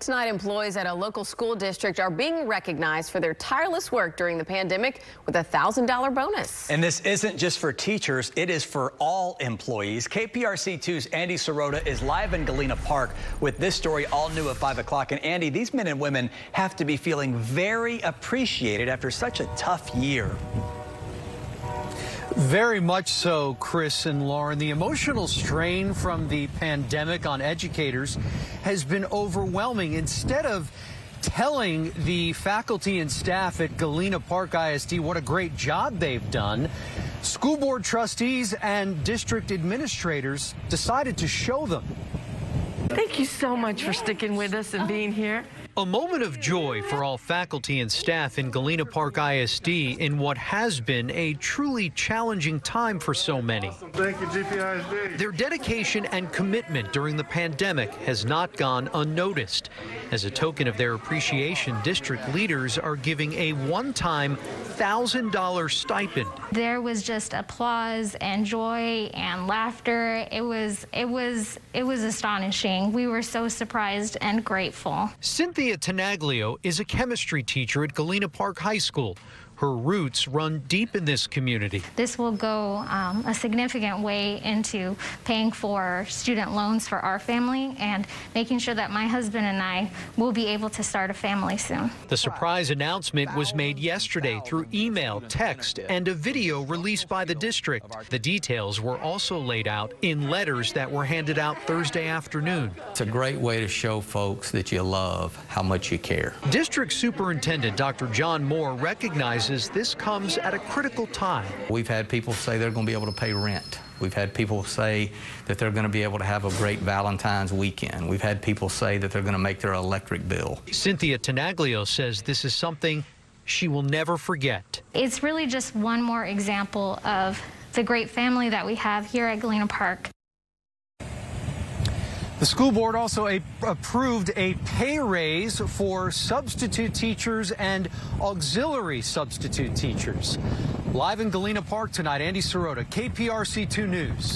Tonight, employees at a local school district are being recognized for their tireless work during the pandemic with a $1,000 bonus. And this isn't just for teachers, it is for all employees. KPRC2's Andy Cerota is live in Galena Park with this story all new at 5 o'clock. And Andy, these men and women have to be feeling very appreciated after such a tough year. Very much so, Chris and Lauren. The emotional strain from the pandemic on educators has been overwhelming. Instead of telling the faculty and staff at Galena Park ISD what a great job they've done, school board trustees and district administrators decided to show them. Thank you so much for sticking with us and being here. A moment of joy for all faculty and staff in Galena Park ISD in what has been a truly challenging time for so many. Thank you, GPISD. Their dedication and commitment during the pandemic has not gone unnoticed. As a token of their appreciation, district leaders are giving a one-time $1,000 stipend. There was just applause and joy and laughter. It was it was it was astonishing. We were so surprised and grateful. Cynthia Tanaglio is a chemistry teacher at Galena Park High School. Her roots run deep in this community. This will go um, a significant way into paying for student loans for our family and making sure that my husband and I will be able to start a family soon. The surprise announcement was made yesterday through email, text, and a video released by the district. The details were also laid out in letters that were handed out Thursday afternoon. It's a great way to show folks that you love how much you care. District Superintendent Dr. John Moore recognized recognizes this comes at a critical time. We've had people say they're going to be able to pay rent. We've had people say that they're going to be able to have a great Valentine's weekend. We've had people say that they're going to make their electric bill. Cynthia Tanaglio says this is something she will never forget. It's really just one more example of the great family that we have here at Galena Park. The school board also a, approved a pay raise for substitute teachers and auxiliary substitute teachers. Live in Galena Park tonight, Andy Cerota, KPRC 2 News.